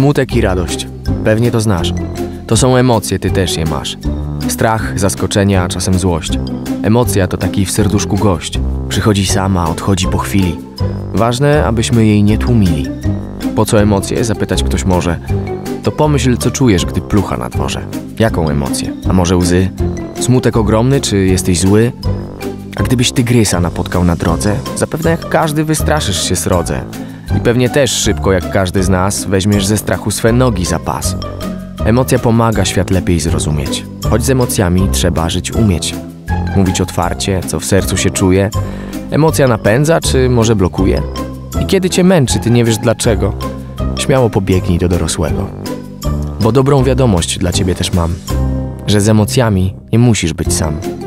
Smutek i radość. Pewnie to znasz. To są emocje, ty też je masz. Strach, zaskoczenie, a czasem złość. Emocja to taki w serduszku gość. Przychodzi sama, odchodzi po chwili. Ważne, abyśmy jej nie tłumili. Po co emocje? Zapytać ktoś może. To pomyśl, co czujesz, gdy plucha na dworze. Jaką emocję? A może łzy? Smutek ogromny, czy jesteś zły? A gdybyś tygrysa napotkał na drodze, zapewne jak każdy wystraszysz się srodze. I pewnie też szybko, jak każdy z nas, weźmiesz ze strachu swe nogi za pas. Emocja pomaga świat lepiej zrozumieć. Choć z emocjami trzeba żyć umieć. Mówić otwarcie, co w sercu się czuje. Emocja napędza, czy może blokuje? I kiedy cię męczy, ty nie wiesz dlaczego, śmiało pobiegnij do dorosłego. Bo dobrą wiadomość dla ciebie też mam, że z emocjami nie musisz być sam.